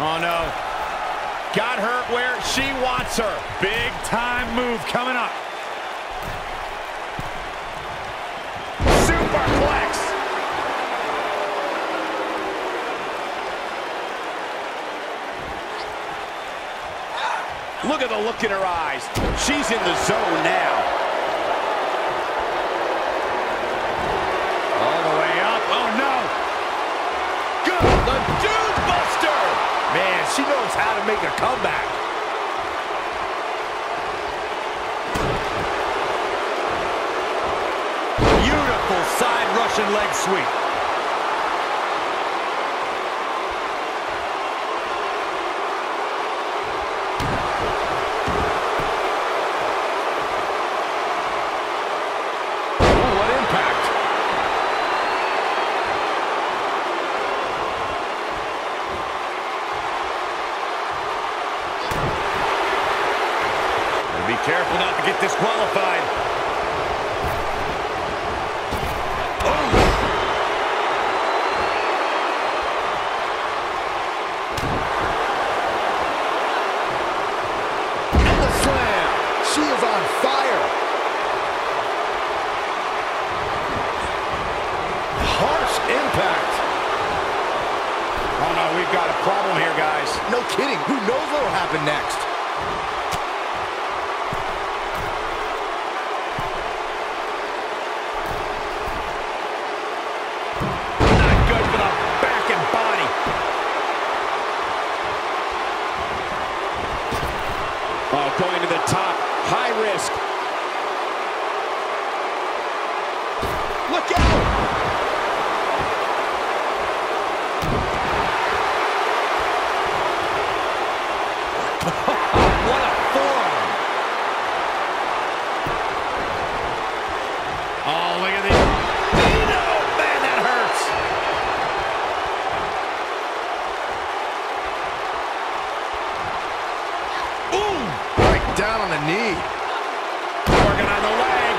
Oh, no. Got her where she wants her. Big time move coming up. Superplex. Look at the look in her eyes. She's in the zone now. All the way up. Oh, no. Good. The Dude Buster. Man, she knows how to make a comeback. Beautiful side Russian leg sweep. Oh, what impact. Be careful not to get disqualified. And the slam. She is on fire. Harsh impact. Oh, no, we've got a problem here, guys. No kidding. Who knows what will happen next? Not good for the back and body. Oh, going to the top. High risk. Look out! What a forearm. Oh, look at this. Dino! Man, that hurts. Ooh! Right down on the knee. Working on the leg.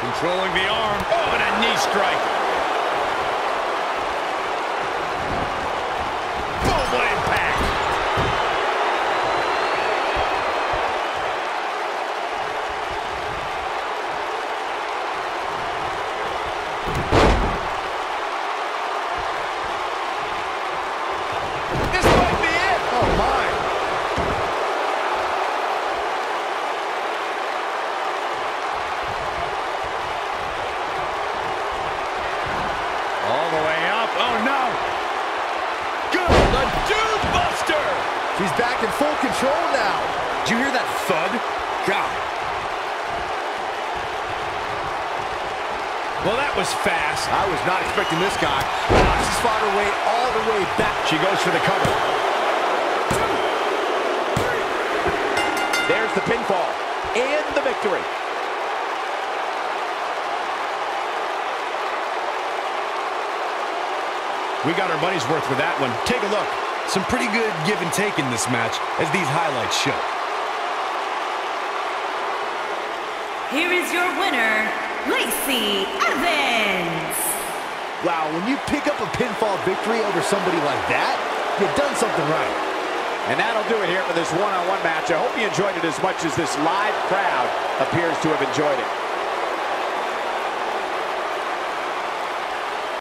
Controlling the arm. Oh, and a knee strike. Boom, what impact. This might be it. Oh, my. All the way up. Oh, no. Good. The Dude Buster. She's back in full control now. Did you hear that thud? God. Well, that was fast. I was not expecting this guy. She's fought her way all the way back. She goes for the cover. There's the pinfall and the victory. We got our money's worth with that one. Take a look. Some pretty good give and take in this match, as these highlights show. Here is your winner, Lacey Evans. Wow, when you pick up a pinfall victory over somebody like that, you've done something right. And that'll do it here for this one-on-one match. I hope you enjoyed it as much as this live crowd appears to have enjoyed it.